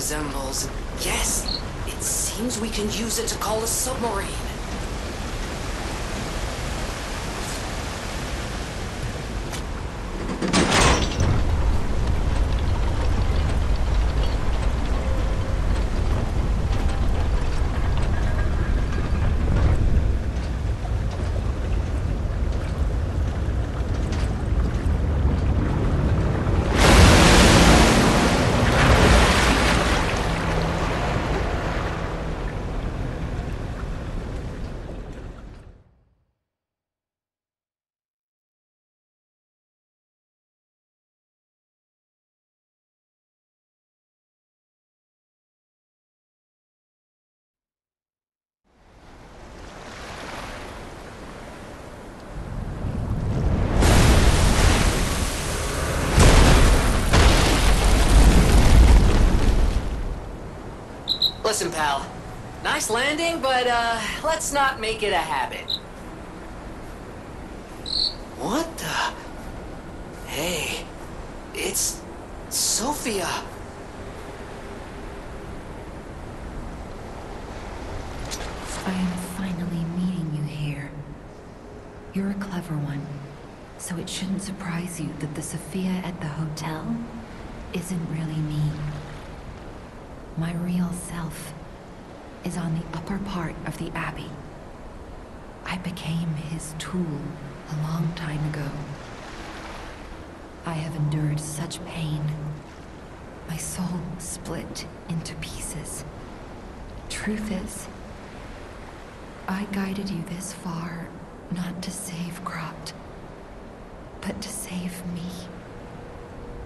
Resembles... Yes! It seems we can use it to call a submarine. Listen, pal. Nice landing, but, uh, let's not make it a habit. What the? Hey, it's Sophia. I am finally meeting you here. You're a clever one, so it shouldn't surprise you that the Sophia at the hotel isn't really me. My real self is on the upper part of the Abbey. I became his tool a long time ago. I have endured such pain. My soul split into pieces. Truth is, I guided you this far not to save Krat, but to save me.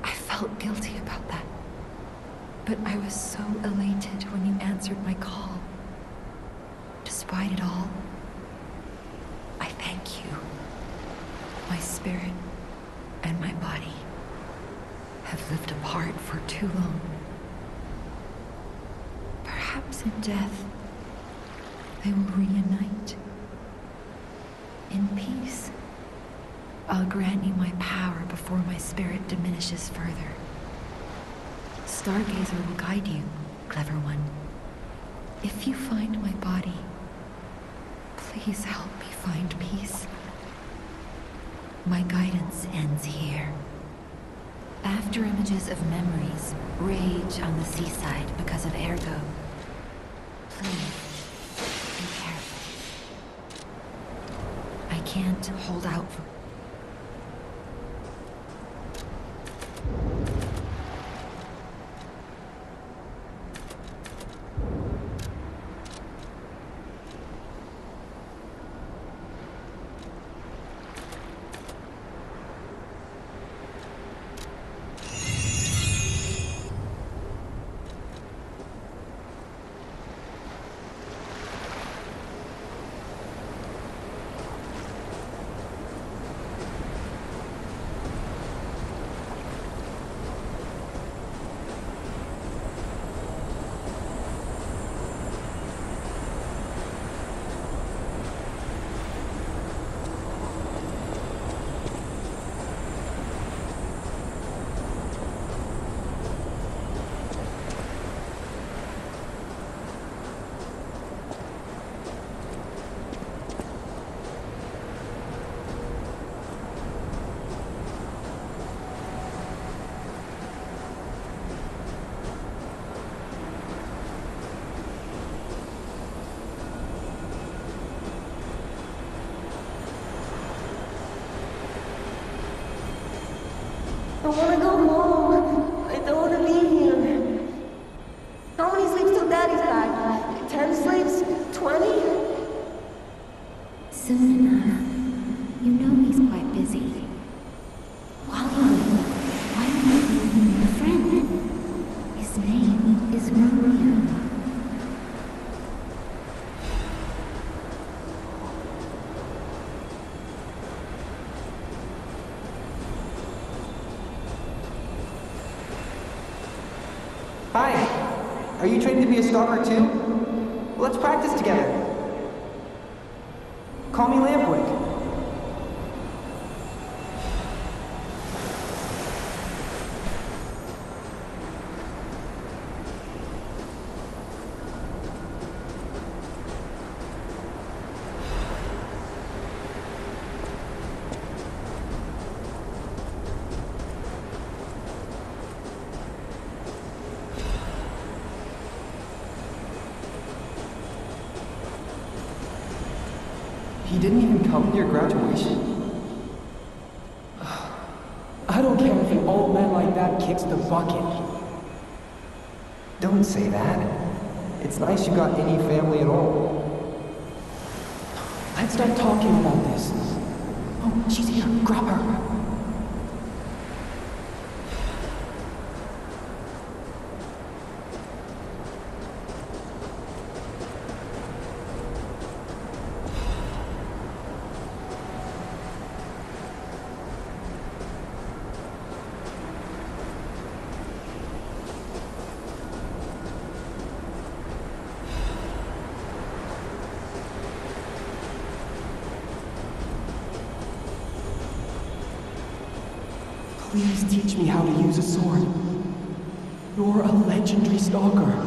I felt guilty about that. But I was so elated when you answered my call. Despite it all, I thank you. My spirit and my body have lived apart for too long. Perhaps in death, they will reunite. In peace, I'll grant you my power before my spirit diminishes further. Stargazer will guide you, clever one. If you find my body, please help me find peace. My guidance ends here. After images of memories rage on the seaside because of Ergo, please be careful. I can't hold out for I wanna go home. Stalker too? Didn't even come to your graduation? I don't care if an old man like that kicks the bucket. Don't say that. It's nice you got any family at all. Let's start talking about this. Oh, she's here. Grab her. Please teach me how to use a sword. You're a legendary stalker.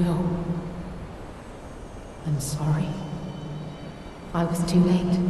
No. I'm sorry. I was too late.